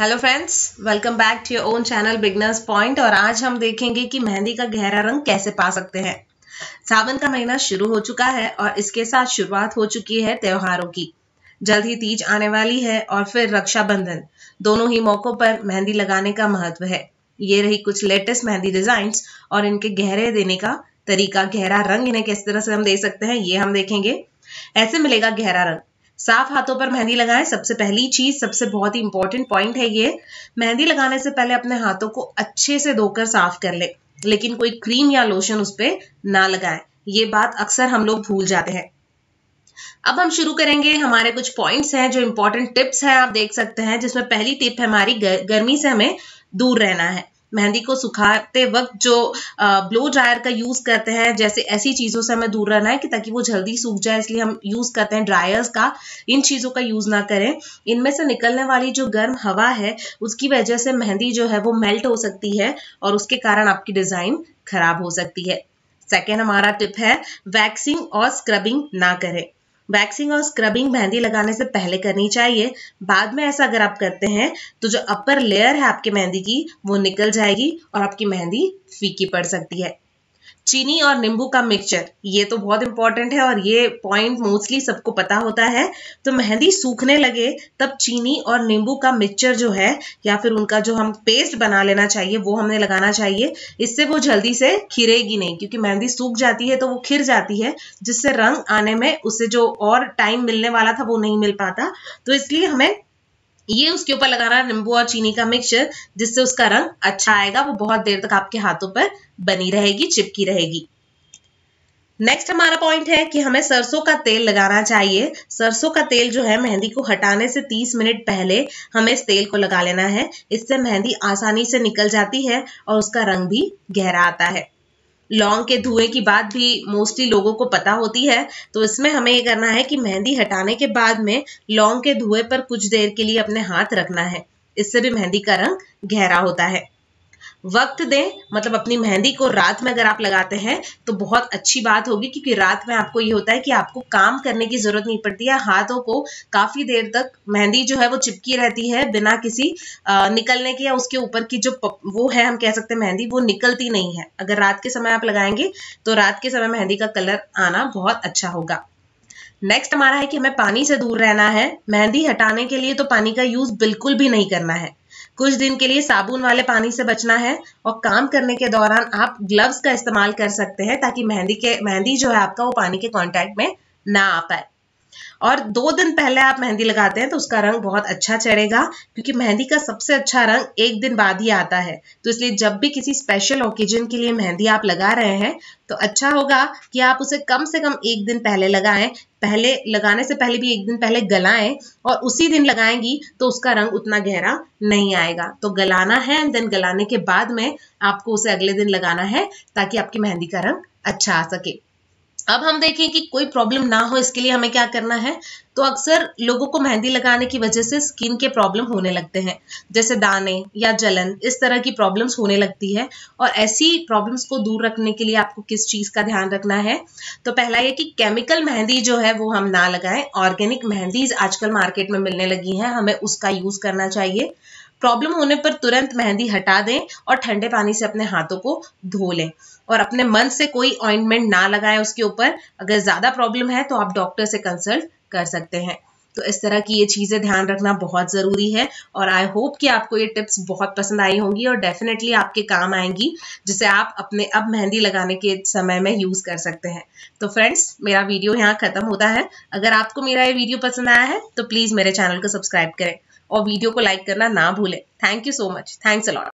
Hello friends welcome back to your own channel beginners point और आज हम देखेंगे कि मेहंदी का गहरा रंग कैसे पा सकते हैं। सावन का महीना शुरू हो चुका है और इसके साथ शुरुआत हो चुकी है त्योहारों की। जल्द ही तीज आने वाली है और फिर रक्षाबंधन। दोनों ही मौकों पर मेहंदी लगाने का महत्व है। ये रही कुछ लेटेस्ट मेहंदी डिज़ाइन और इनके गहरे देने का तरीका, गहरा रंग इन्हें किस तरह से हम दे सकते हैं, ये हम देखेंगे। ऐसे मिलेगा गहरा रंग। साफ़ हाथों पर मेहंदी लगाएँ, सबसे पहली चीज़, सबसे बहुत ही इंपॉर्टेंट पॉइंट है ये, मेहंदी लगाने से पहले अपने हाथों को अच्छे से धोकर साफ़ कर ले, लेकिन कोई क्रीम या लोशन उस पर ना लगाएँ। ये बात अक्सर हम लोग भूल जाते हैं। अब हम शुरू करेंगे हमारे कुछ पॉइंट्स हैं, जो इंपॉर्टेंट टिप्स हैं, आप देख सकते हैं, जिसमें पहली टिप है हमारी गर्मी से हमें दूर रहना है। मेहंदी को सुखाते वक्त जो ब्लो ड्रायर का यूज़ करते हैं, जैसे ऐसी चीज़ों से हमें दूर रहना है कि ताकि वो जल्दी सूख जाए, इसलिए हम यूज़ करते हैं ड्रायर्स का। इन चीज़ों का यूज़ ना करें। इनमें से निकलने वाली जो गर्म हवा है, उसकी वजह से मेहंदी जो है वो मेल्ट हो सकती है और उसके कारण आपकी डिज़ाइन खराब हो सकती है। सेकेंड हमारा टिप है वैक्सिंग और स्क्रबिंग ना करें। वैक्सिंग और स्क्रबिंग मेहंदी लगाने से पहले करनी चाहिए। बाद में ऐसा अगर आप करते हैं तो जो अपर लेयर है आपकी मेहंदी की, वो निकल जाएगी और आपकी मेहंदी फीकी पड़ सकती है। चीनी और नींबू का मिक्सचर ये तो बहुत इंपॉर्टेंट है और ये पॉइंट मोस्टली सबको पता होता है। तो मेहंदी सूखने लगे, तब चीनी और नींबू का मिक्सचर जो है, या फिर उनका जो हम पेस्ट बना लेना चाहिए, वो हमने लगाना चाहिए। इससे वो जल्दी से खिरेगी नहीं, क्योंकि मेहंदी सूख जाती है तो वो खिर जाती है, जिससे रंग आने में उसे जो और टाइम मिलने वाला था वो नहीं मिल पाता। तो इसलिए हमें ये उसके ऊपर लगाना नींबू और चीनी का मिक्सचर जिससे उसका रंग अच्छा आएगा। वो बहुत देर तक आपके हाथों पर बनी रहेगी, चिपकी रहेगी। नेक्स्ट हमारा पॉइंट है कि हमें सरसों का तेल लगाना चाहिए। सरसों का तेल जो है, मेहंदी को हटाने से 30 मिनट पहले हमें इस तेल को लगा लेना है। इससे मेहंदी आसानी से निकल जाती है और उसका रंग भी गहरा आता है। लौंग के धुएँ की बात भी मोस्टली लोगों को पता होती है। तो इसमें हमें ये करना है कि मेहंदी हटाने के बाद में लौंग के धुएँ पर कुछ देर के लिए अपने हाथ रखना है। इससे भी मेहंदी का रंग गहरा होता है। वक्त दें मतलब अपनी मेहंदी को रात में अगर आप लगाते हैं तो बहुत अच्छी बात होगी क्योंकि रात में आपको ये होता है कि आपको काम करने की ज़रूरत नहीं पड़ती है हाथों को काफ़ी देर तक मेहंदी जो है वो चिपकी रहती है बिना किसी आ, निकलने के या उसके ऊपर की जो वो है हम कह सकते हैं मेहंदी वो निकलती नहीं है। अगर रात के समय आप लगाएँगे तो रात के समय मेहंदी का कलर आना बहुत अच्छा होगा। नेक्स्ट हमारा है कि हमें पानी से दूर रहना है। मेहंदी हटाने के लिए तो पानी का यूज़ बिल्कुल भी नहीं करना है। कुछ दिन के लिए साबुन वाले पानी से बचना है और काम करने के दौरान आप ग्लव्स का इस्तेमाल कर सकते हैं ताकि मेहंदी के, मेहंदी जो है आपका वो पानी के कॉन्टैक्ट में ना आ पाए। और दो दिन पहले आप मेहंदी लगाते हैं तो उसका रंग बहुत अच्छा चढ़ेगा, क्योंकि मेहंदी का सबसे अच्छा रंग एक दिन बाद ही आता है। तो इसलिए जब भी किसी स्पेशल ओकेजन के लिए मेहंदी आप लगा रहे हैं तो अच्छा होगा कि आप उसे कम से कम एक दिन पहले लगाएँ, पहले लगाने से पहले भी एक दिन पहले गलाएँ और उसी दिन लगाएँगी तो उसका रंग उतना गहरा नहीं आएगा। तो गलाना है एंड देन गलाने के बाद में आपको उसे अगले दिन लगाना है ताकि आपकी मेहंदी का रंग अच्छा आ सके। अब हम देखें कि कोई प्रॉब्लम ना हो, इसके लिए हमें क्या करना है? तो अक्सर लोगों को मेहंदी लगाने की वजह से स्किन के प्रॉब्लम होने लगते हैं। जैसे दाने या जलन, इस तरह की प्रॉब्लम्स होने लगती है। और ऐसी प्रॉब्लम्स को दूर रखने के लिए आपको किस चीज़ का ध्यान रखना है? तो पहला ये कि केमिकल मेहंदी जो है, वो हम ना लगाएँ। ऑर्गेनिक मेहंदीज आजकल मार्केट में मिलने लगी हैं। हमें उसका यूज़ करना चाहिए। प्रॉब्लम होने पर तुरंत मेहंदी हटा दें और ठंडे पानी से अपने हाथों को धो लें और अपने मन से कोई ऑइंटमेंट ना लगाएँ उसके ऊपर। अगर ज़्यादा प्रॉब्लम है तो आप डॉक्टर से कंसल्ट कर सकते हैं। तो इस तरह की ये चीज़ें ध्यान रखना बहुत ज़रूरी है और आई होप कि आपको ये टिप्स बहुत पसंद आई होंगी और डेफिनेटली आपके काम आएँगी, जिसे आप अपने अब मेहंदी लगाने के समय में यूज़ कर सकते हैं। तो फ्रेंड्स मेरा वीडियो यहाँ ख़त्म होता है। अगर आपको मेरा ये वीडियो पसंद आया है तो प्लीज़ मेरे चैनल को सब्सक्राइब करें। और वीडियो को लाइक करना ना भूलें। Thank you so much thanks a lot